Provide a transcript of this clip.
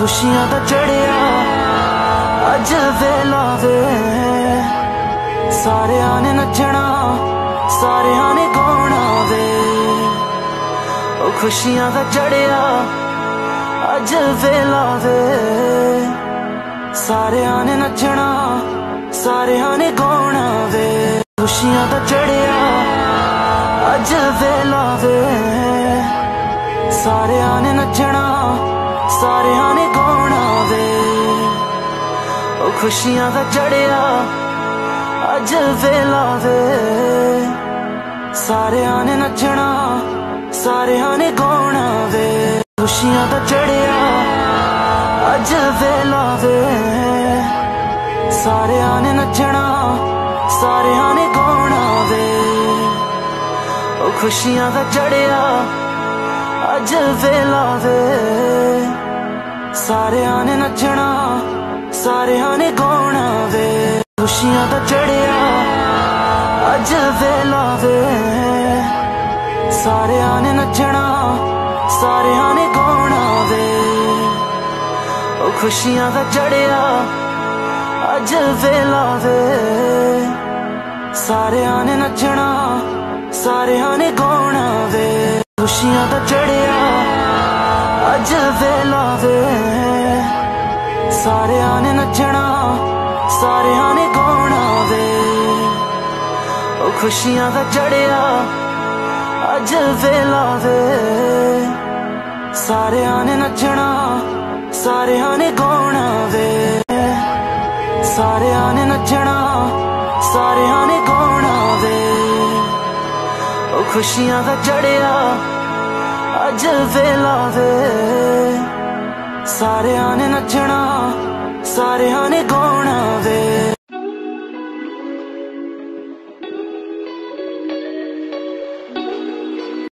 ਖੁਸ਼ੀਆਂ ਦਾ ਚੜਿਆ, ਅੱਜ ਵੇਲਾ ਵੇ। ਸਾਰਿਆਂ ਨੇ ਨੱਚਣਾ, ਸਾਰਿਆਂ ਨੇ ਗਾਉਣਾ ਵੇ। ਉਹ ਖੁਸ਼ੀਆਂ ਦਾ ਚੜਿਆ, ਅੱਜ ਵੇਲਾ ਵੇ। ਸਾਰਿਆਂ ਨੇ ਨੱਚਣਾ, ਸਾਰਿਆਂ ਨੇ ਗਾਉਣਾ ਵੇ। ਖੁਸ਼ੀਆਂ ਦਾ ਚੜਿਆ, ਅੱਜ ਵੇਲਾ ਵੇ। ਸਾਰਿਆਂ ਨੇ ਨੱਚਣਾ ਉਹ ਖੁਸ਼ੀਆਂ ਦਾ ਚੜਿਆ ਅੱਜ ਵੇਲਾ ਵੇ। ਸਾਰਿਆਂ ਨੇ ਨੱਚਣਾ, ਸਾਰਿਆਂ ਨੇ ਗਾਉਣਾ ਵੇ। ਖੁਸ਼ੀਆਂ ਦਾ ਚੜਿਆ ਅੱਜ ਵੇਲਾ ਵੇ। ਸਾਰਿਆਂ ਨੇ ਨੱਚਣਾ, ਸਾਰਿਆਂ ਨੇ ਗਾਉਣਾ ਵੇ। ਉਹ ਖੁਸ਼ੀਆਂ ਦਾ ਚੜਿਆ ਅੱਜ ਵੇਲਾ ਵੇ। ਸਾਰਿਆਂ ਨੇ ਨੱਚਣਾ ਅੱਜ ਵੇਲਾ ਵੇ ਸਾਰਿਆਂ ਨੇ ਨੱਚਣਾ, ਸਾਰਿਆਂ ਨੇ ਗਾਉਣਾ ਵੇ। ਉਹ ਖੁਸ਼ੀਆਂ ਦਾ ਚੜਿਆ ਅੱਜ ਵੇਲਾ ਵੇ ਸਾਰਿਆਂ ਨੇ ਨੱਚਣਾ, ਸਾਰਿਆਂ ਨੇ ਗਾਉਣਾ ਵੇ। ਖੁਸ਼ੀਆਂ ਦਾ ਚੜਿਆ ਅੱਜ ਵੇਲਾ ਵੇ ਸਾਰਿਆਂ ਨੇ ਨੱਚਣਾ, ਸਾਰਿਆਂ ਨੇ ਖੁਸ਼ੀਆਂ ਦਾ ਚੜਿਆ ਅੱਜ ਵੇਲਾ ਵੇ। ਸਾਰਿਆਂ ਨੇ ਨੱਚਣਾ, ਸਾਰਿਆਂ ਨੇ ਗਾਉਣਾ ਵੇ। ਸਾਰਿਆਂ ਨੇ ਨੱਚਣਾ, ਸਾਰਿਆਂ ਨੇ ਗਾਉਣਾ ਵੇ। ਉਹ ਖੁਸ਼ੀਆਂ ਦਾ ਚੜਿਆ ਅੱਜ ਵੇਲਾ ਵੇ। ਸਾਰਿਆਂ ਨੇ ਨੱਚਣਾ, ਸਾਰਿਆਂ ਨੇ ਗਾਉਣਾ